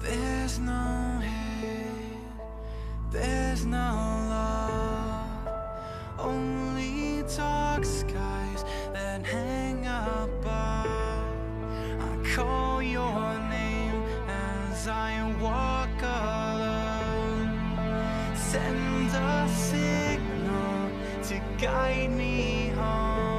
There's no hate, there's no Send a signal to guide me home.